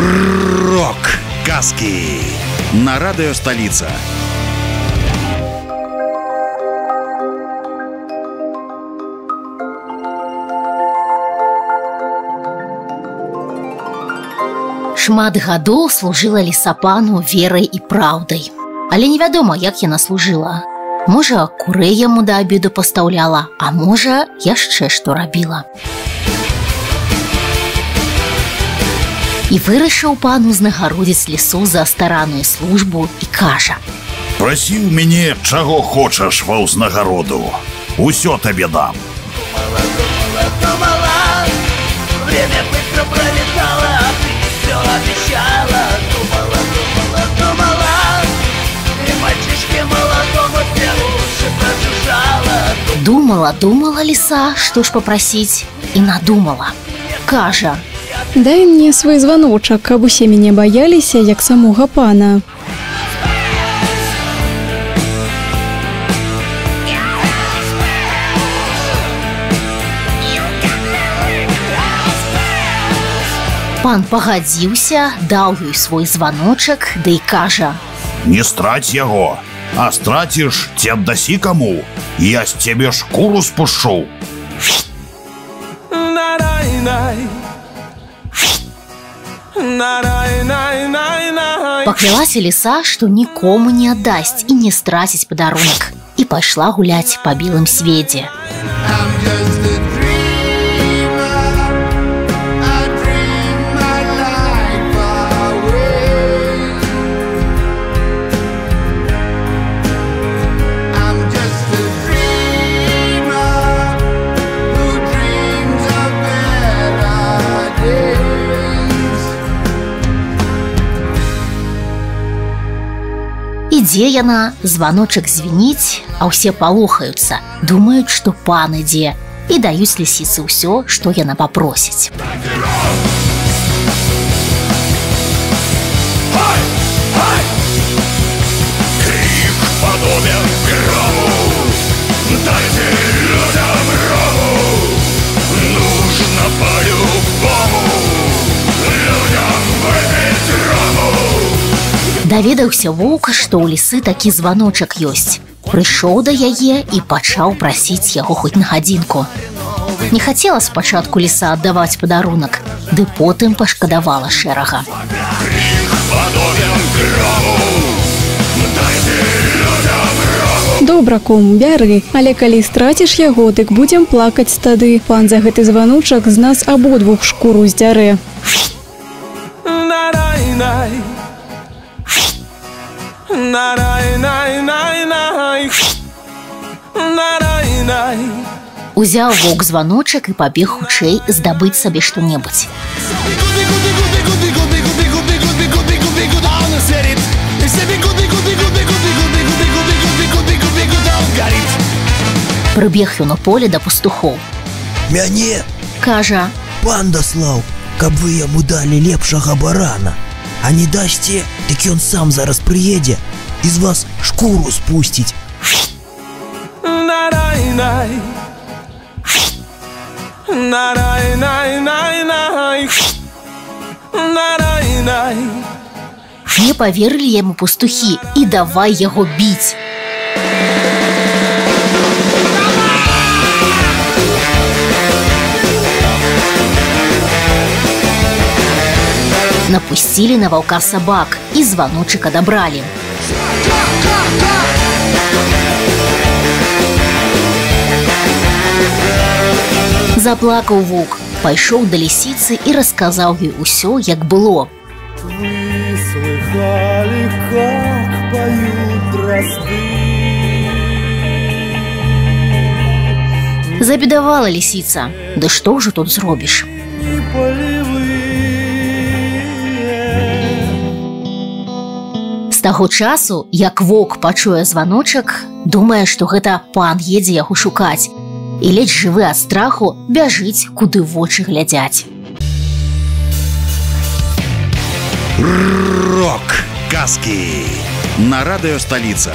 Рок казки на радио столица. Шмат гадоў служыла лесапану верай і праўдай. Але невядома, як яна служыла. Можа, курэ яму да абеду пастаўляла, а можа, яшчэ што рабіла. І вырашыў пану знагародзіць лесу за стараную службу і кажа: Прасіў мяне, чаго хочаш ва ўзнагароду. Усё табе дам. думала Время быстро пролетало, а ты все обещала Думала, думала, думала И мальчишке молодому ты лучше прожужжала Думала, думала ліса, што ж папрасіць і надумала. Кажа: Дай мне свой званочак, каб усе мяне баяліся як самога пана. пан пагадзіўся, даў ёй свой званочак, ды і кажа: Не страць яго, а страціш ці аддасі каму. Я з цябе шкуру спушу. Паклялася ліса, што нікому не аддасць і не страціць падарунак і пайшла гуляць па білым сведзе. I'm just Ідзе яна, званочак звініць, а ўсе палохаюцца, думаюць, што пан ідзе. І даюць лісіцы ўсё, што яна папросіць. Даведаўся воўка, што ў лісы такі званочак ёсць. Прыйшоў да яе і пачаў прасіць яго хоць на гадзінку. Не хацела спачатку ліса аддаваць падарунак, ды потым пашкадавала шэрага. Добра ком бяры, але калі страціш яго, дык будзем плакаць тады. Пан за гэты званочак з нас абодвух шкуру здзярэ. Узяў вок званочак і пабег хутчэй здабыць сабе што-небудзь. Прыбег ён у поле да пастухоў. Мяне Кажа: пан даслаў, каб вы яму далі лепшага барана. А не дасце, дык ён сам зараз прыедзе і з вас шкуру спусціць. не паверылі яму пастухі і давай яго біць. Напусцілі на ваўка сабак і званочак адабралі. Заплакаў вук, пайшоў да лісіцы і расказаў ёй усё, як было. Вы слыхали, как поют дрозды? Забедавала лісіца. Ды што ўжо тут зробіш? З таго часу, як вок пачуе званочак, думае, што гэта пан едзе яго шукаць. І ледзь жывы ад страху бяжыць, куды вочы глядзяць. Рок казки на радио столица.